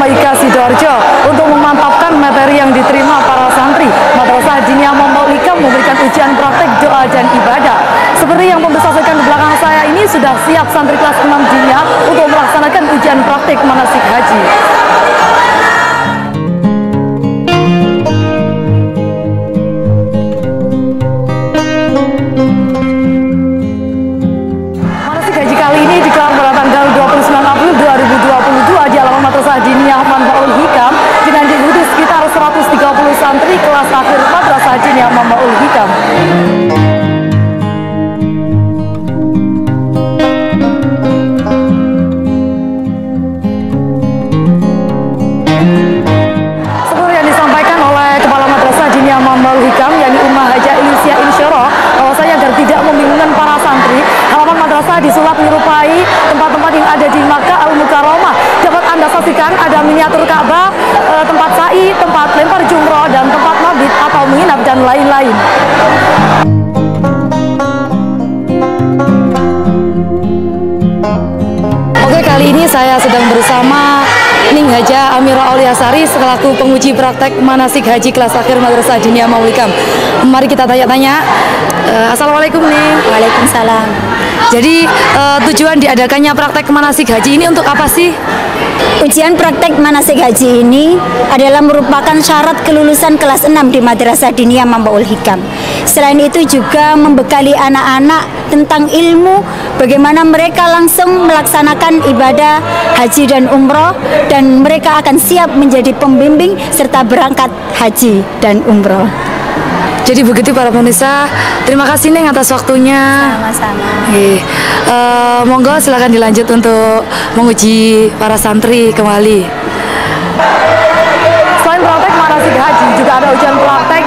Maika Sidoarjo untuk memantapkan materi yang diterima para santri. Madrasah Diniyah Mamau Ikam memberikan ujian praktek doa dan ibadah. Seperti yang saksikan di belakang saya ini sudah siap santri kelas 6 Diniyah untuk melaksanakan santri kelas akhir Madrasah Diniyah Manbaul Hikam. Seperti yang disampaikan oleh Kepala Madrasah Diniyah Mambaul Hikam, yakni Ummah Haja Ilysia Insyoro, bahwasanya agar tidak membingungkan para santri, halaman madrasah disulap menyerupai tempat-tempat yang ada di Makkah Al Mukarramah. Dapat Anda saksikan miniatur Ka'bah, eh, tempat sa'i, tempat lempar jumroh, dan tempat mabit atau menginap dan lain-lain. Oke, kali ini saya sedang bersama Ning Haja Amira Auliasari selaku penguji praktek manasik haji kelas akhir Madrasah Diniyah Maulikam. Mari kita tanya-tanya. Eh, Assalamualaikum Ning. Waalaikumsalam. Jadi eh, tujuan diadakannya praktek manasik haji ini untuk apa sih? Ujian praktek manasik haji ini adalah merupakan syarat kelulusan kelas 6 di Madrasah Diniyah Mambaul Hikam. Selain itu juga membekali anak-anak tentang ilmu bagaimana mereka langsung melaksanakan ibadah haji dan umroh dan mereka akan siap menjadi pembimbing serta berangkat haji dan umroh. Jadi begitu para pemirsa. Terima kasih Ning atas waktunya. Sama-sama. Oke, eh, monggo silakan dilanjut untuk menguji para santri kembali. Selain praktek manasik haji, juga ada ujian praktek